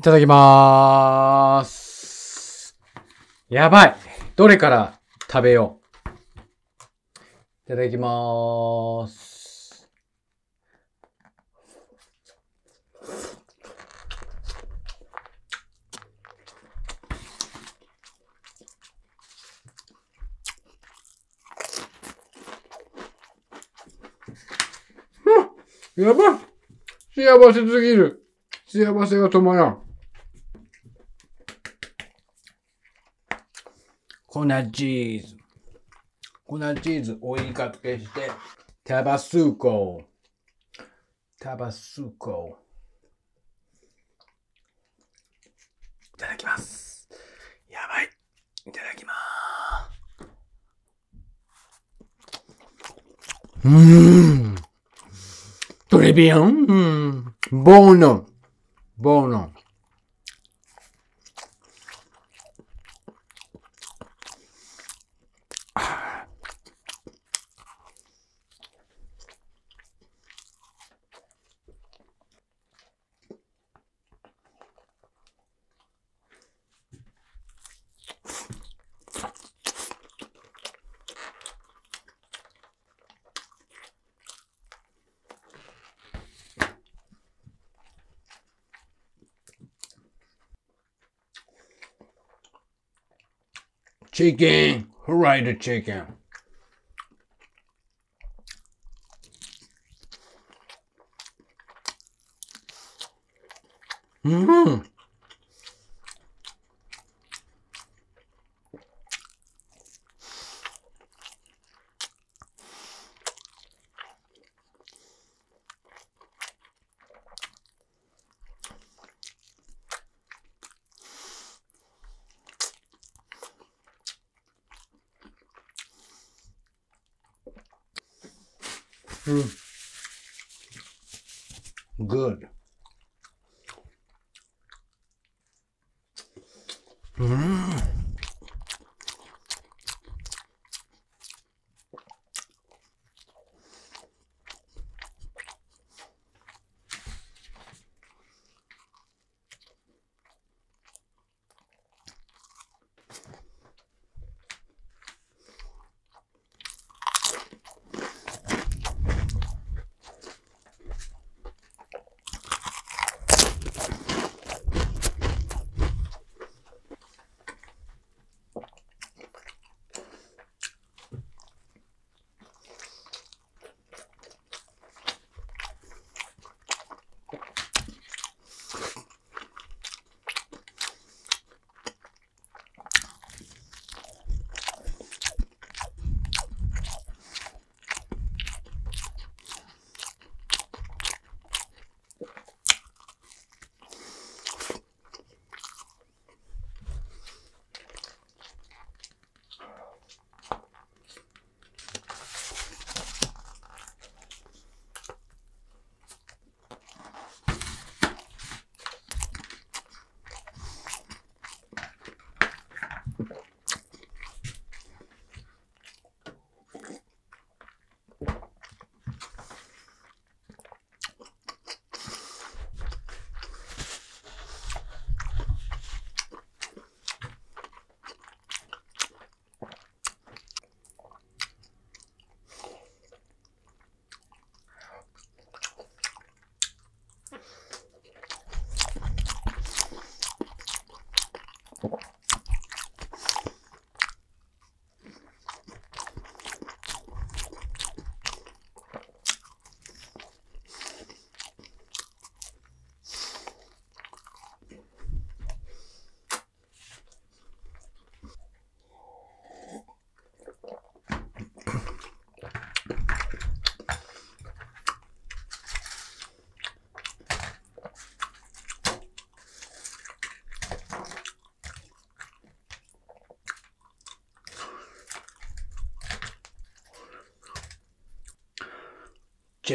いただきまーす。やばい。どれから食べよう。いただきまーす。やばい幸せすぎる幸せが止まらん。粉チーズ。粉チーズおいかけして、タバスコ。タバスコ。いただきます。やばい。いただきます。うーん。トレビアン。うん。ボーノ。ボーノ。チキン。フうん。good. う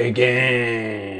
ん。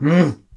う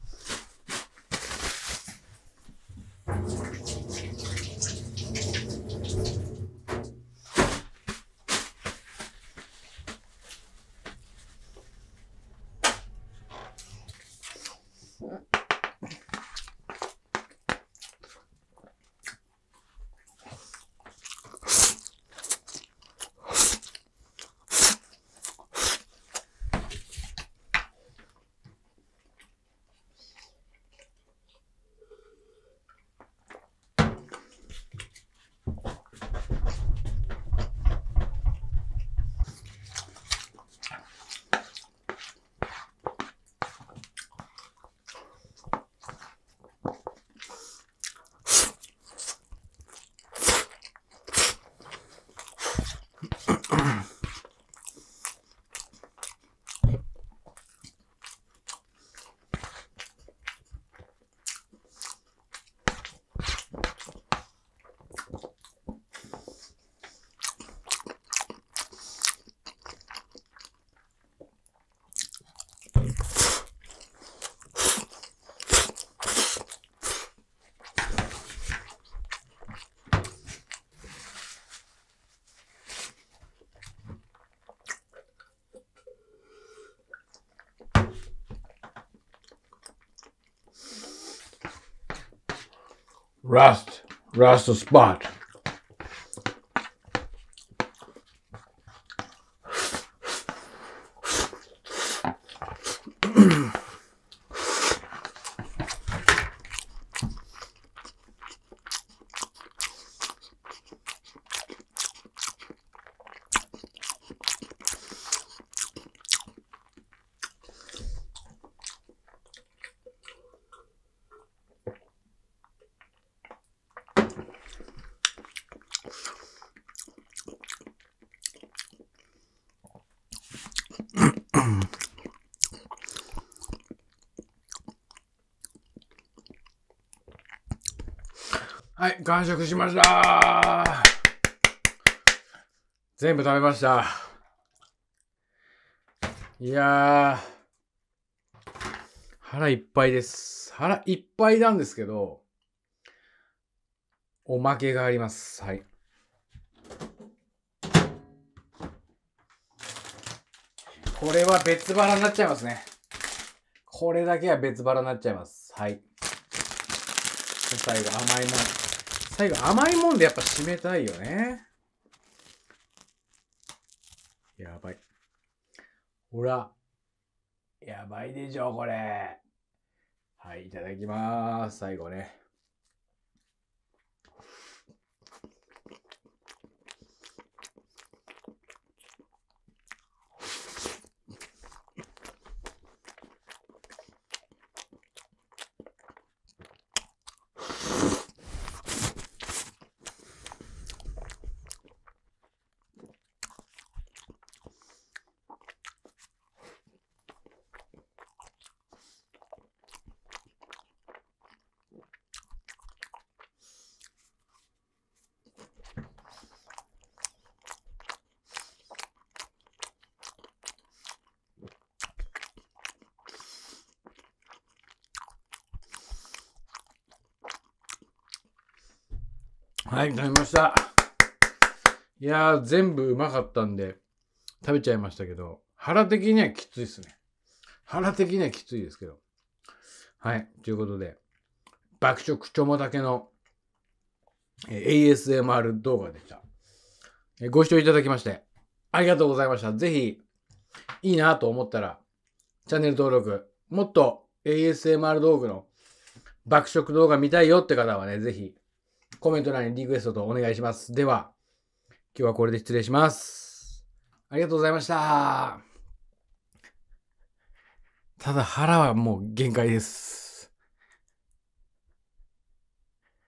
ん。ラスト、はい、完食しました全部食べました。いや、腹いっぱいです。腹いっぱいなんですけど、おまけがあります。はい。これは別腹になっちゃいますね。これだけは別腹になっちゃいます。はい。最後甘いもん。最後甘いもんでやっぱ締めたいよね。やばい。ほら。やばいでしょ、これ。はい、いただきます。最後ね。はい、食べました。いやー、全部うまかったんで、食べちゃいましたけど、腹的にはきついですね。腹的にはきついですけど。はい、ということで、爆食ちょもだけの、え ASMR 動画でした。ご視聴いただきまして、ありがとうございました。ぜひ、いいなと思ったら、チャンネル登録、もっと ASMR 道具の爆食動画見たいよって方はね、ぜひ、コメント欄にリクエストとお願いします。では、今日はこれで失礼します。ありがとうございました。ただ腹はもう限界です。